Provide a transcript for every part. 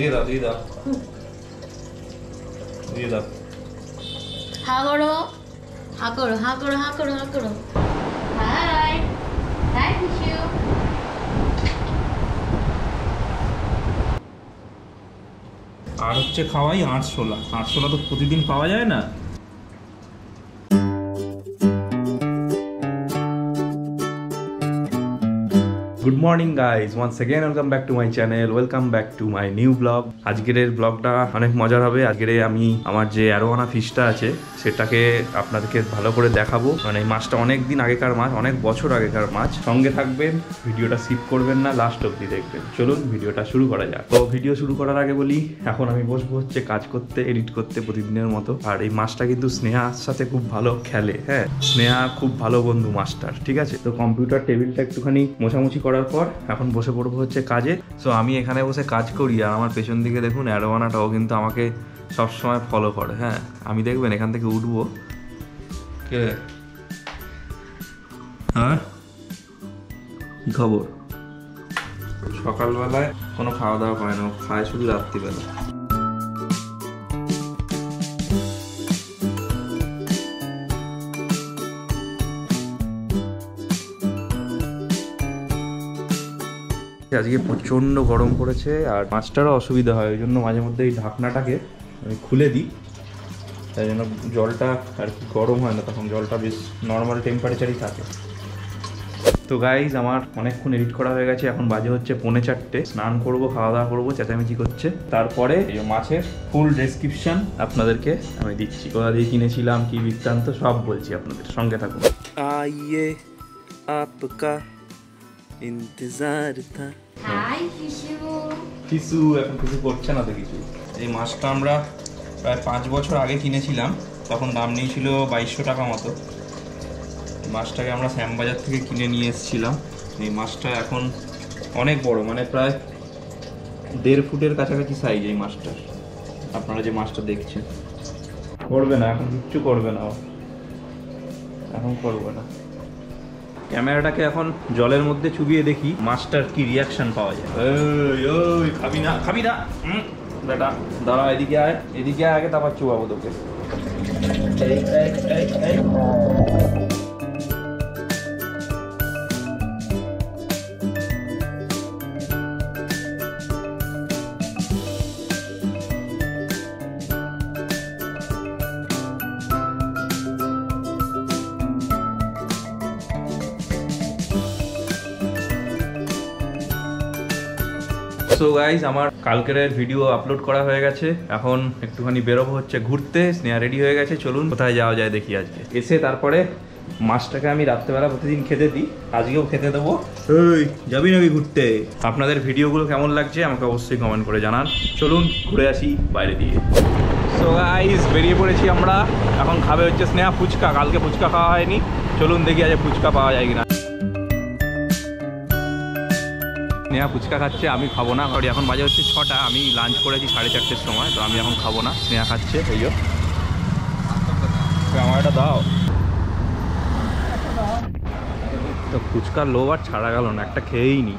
দিয়ে দাও দিয়ে দাও দিয়ে দাও হা করো। হা করো হা করো হা করো হা করো। হাই। হাই খুশু আর হচ্ছে খাওয়াই আটশোলা। আটশোলা তো প্রতিদিন পাওয়া যায় না? Good morning guys once second welcome back to my channel welcome back to my new blog আজকের ব্লগটা অনেক মজার হবে। আজকের আমি আমার যে অ্যারোয়ানা ফিশটা আছে, সেটাকে আপনাদেরকে ভালো করে দেখাবো। মানে এই মাছটা অনেক দিন আগেকার মাছ, অনেক বছর আগেকার মাছ। সঙ্গে থাকবেন, ভিডিওটা স্কিপ করবেন না লাস্ট অব্দি দেখবেন। চলুন, ভিডিওটা শুরু করা যাক। তো ভিডিও শুরু করার আগে বলি, এখন আমি বসবো হচ্ছে কাজ করতে এডিট করতে প্রতিদিনের মতো। আর এই মাছটা কিন্তু স্নেহার সাথে খুব ভালো খেলে হ্যাঁ? স্নেহা খুব ভালো বন্ধু মাস্টার ঠিক আছে? তো কম্পিউটার টেবিলটা একটুখানি মোছামুছি করার পর এখন বসে পড়ব হচ্ছে কাজে। সো আমি এখানে বসে কাজ করি আর আমার পেছন দিকে দেখুন অ্যারোয়ানাটাও কিন্তু আমাকে সবসময় ফলো করে হ্যাঁ? আমি দেখবেন এখান থেকে উঠবো। কে? হ্যাঁ? কী খবর? সকালবেলায় কোনো খাওয়া দাওয়া করে না খায় শুধু রাত্রিবেলা। আজকে প্রচণ্ড গরম পড়েছে আর মাছটারও অসুবিধা হয়, ওই জন্য মাঝে মধ্যে এই ঢাকনাটাকে আমি খুলে দিই। তাই জন্য জলটা আর কি গরম হয় না, তখন জলটা বেশ নর্মাল টেম্পারেচারই থাকে। তো গাইজ আমার অনেকক্ষণ এডিট করা হয়ে গেছে, এখন বাজে হচ্ছে পৌনে চারটে। স্নান করব খাওয়া দাওয়া করব, চেঁচামেচি করছে। তারপরে এই মাছের ফুল ডেসক্রিপশন আপনাদেরকে আমি দিচ্ছি। কোথা দিয়ে কিনেছিলাম, কি বৃত্তান্ত, সব বলছি আপনাদের, সঙ্গে থাকুন। আপকা ইন্তজার থা হাই কিছু কিছু এখন কিছু করছে না তো কিছু। এই মাছটা আমরা প্রায় পাঁচ বছর আগে কিনেছিলাম তখন দাম নিয়েছিল বাইশশো টাকা মতো। মাছটাকে আমরা শ্যামবাজার থেকে কিনে নিয়ে এসেছিলাম। এই মাছটা এখন অনেক বড় মানে প্রায় দেড় ফুটের কাছাকাছি সাইজ এই মাছটার। আপনারা যে মাছটা দেখছেন। করবে না এখন কিচ্ছু করবে না এখন করবে না। ক্যামেরাটাকে এখন জলের মধ্যে চুবিয়ে দেখি মাছটার কি রিয়াকশন পাওয়া যায়। ওই ওই খাবি না খাবি না। হুম, বেটা দাঁড়া এদিকে আয় এদিকে আয় আগে তারপর চুবাবো তোকে। সো গাইজ আমার কালকের ভিডিও আপলোড করা হয়ে গেছে। এখন একটুখানি বেরোবো হচ্ছে ঘুরতে স্নেহা রেডি হয়ে গেছে চলুন কোথায় যাওয়া যায় দেখি আজকে। এসে তারপরে মাছটাকে আমি রাত্রেবেলা প্রতিদিন খেতে দিই আজকেও খেতে দেবো। যাবি নাকি ঘুরতে? আপনাদের ভিডিওগুলো কেমন লাগছে আমাকে অবশ্যই কমেন্ট করে জানান। চলুন ঘুরে আসি বাইরে দিয়ে। সো গাইজ বেরিয়ে পড়েছি আমরা। এখন খাবে হচ্ছে স্নেহা ফুচকা কালকে ফুচকা খাওয়া হয়নি। চলুন দেখি আজ ফুচকা পাওয়া যায় কিনা। স্নেহা ফুচকা খাচ্ছে, আমি খাব না। কারণ এখন বাজে হচ্ছে ছটা, আমি লাঞ্চ করেছি সাড়ে চারটের সময়, তো আমি এখন খাব না স্নেহা খাচ্ছে, এই। আমার দাও। তো ফুচকার লোভ আর ছাড়া গেল না, একটা খেয়েই নি।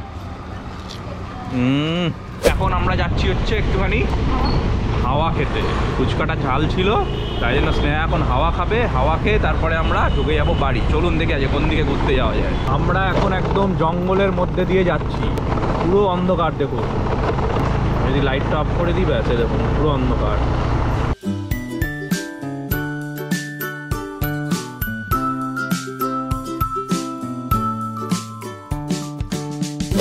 এখন আমরা যাচ্ছি হচ্ছে একটুখানি হাওয়া খেতে। ফুচকাটা ঝাল ছিল, তাই জন্য স্নেহা এখন হাওয়া খাবে, হাওয়া খেয়ে তারপরে আমরা ঢুকে যাব বাড়ি। চলুন দেখে আছে কোন দিকে ঘুরতে যাওয়া যায়। আমরা এখন একদম জঙ্গলের মধ্যে দিয়ে যাচ্ছি। পুরো অন্ধকার দেখুন যদি লাইটটা অফ করে দিই ব্যাসে দেখুন পুরো অন্ধকার।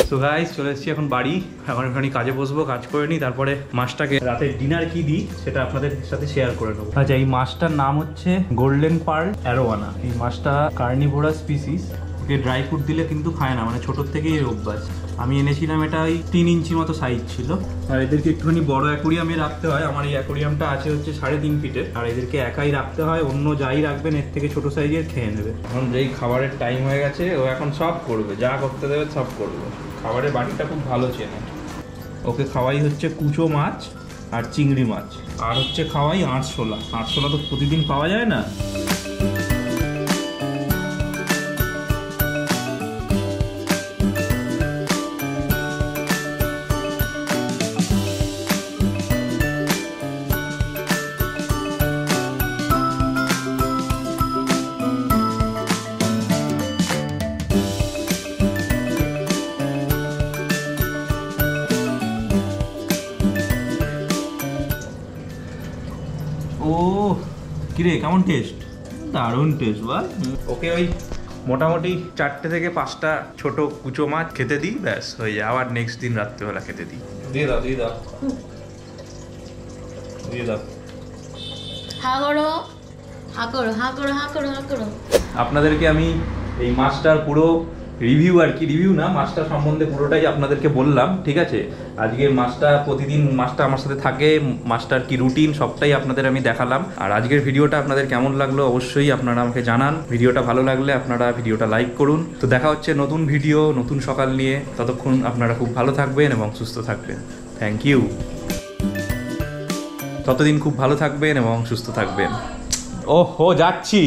সো গাইস চলে এসেছি এখন বাড়ি। এখন এখানে কাজে বসবো কাজ করে নিই তারপরে মাছটাকে রাতে ডিনার কি দিই সেটা আপনাদের সাথে শেয়ার করে নেব। আচ্ছা এই মাছটার নাম হচ্ছে গোল্ডেন পার্ল অ্যারোয়ানা এই মাছটা carnivora species okay dry fruit দিলে কিন্তু খায় না। মানে ছোটোর থেকেই এর অভ্যাস। আমি এনেছিলাম এটা ওই তিন ইঞ্চি মতো সাইজ ছিল। আর এদেরকে একটুখানি বড় অ্যাকোরিয়ামে রাখতে হয়। আমার এই অ্যাকোরিয়ামটা আছে হচ্ছে সাড়ে তিন ফিটের। আর এদেরকে একাই রাখতে হয়। অন্য যাই রাখবেন, এর থেকে ছোট সাইজের খেয়ে নেবে। এখন যেই খাবারের টাইম হয়ে গেছে, ও এখন সব করবে। যা করতে দেবে সব করবে। খাবারের বাটিটা খুব ভালো চেনে। ওকে খাওয়াই হচ্ছে কুচো মাছ আর চিংড়ি মাছ। আর হচ্ছে খাওয়াই আটশোলা। আটশোলা তো প্রতিদিন পাওয়া যায় না? কিরে কেমন টেস্ট দারুণ টেস্ট বল। ওকে ওই মোটামুটি চারটে থেকে পাঁচটা ছোট কুচো মাছ খেতে দিই ব্যাস হয়ে যায়। আবার নেক্সট দিন রাত্রেবেলা খেতে দিই। দিয়ে দাও দিয়ে দাও। দিয়ে দাও। হা করো হা করো হা করো হা করো হা করো। আপনাদেরকে আমি এই মাছটার পুরো রিভিউ আর কি রিভিউ না মাছটা সম্বন্ধে পুরোটাই আপনাদেরকে বললাম, ঠিক আছে? আজকে মাছটা প্রতিদিন মাছটা আমার সাথে থাকে মাছটার কি রুটিন সবটাই আপনাদের আমি দেখালাম। আর আজকের ভিডিওটা আপনাদের কেমন লাগল অবশ্যই আপনারা আমাকে জানান। ভিডিওটা ভালো লাগলে আপনারা ভিডিওটা লাইক করুন। তো দেখা হচ্ছে নতুন ভিডিও নতুন সকাল নিয়ে। ততক্ষণ আপনারা খুব ভালো থাকবেন এবং সুস্থ থাকবেন। থ্যাংক ইউ ততদিন খুব ভালো থাকবেন এবং সুস্থ থাকবেন। ওহো, যাচ্ছি।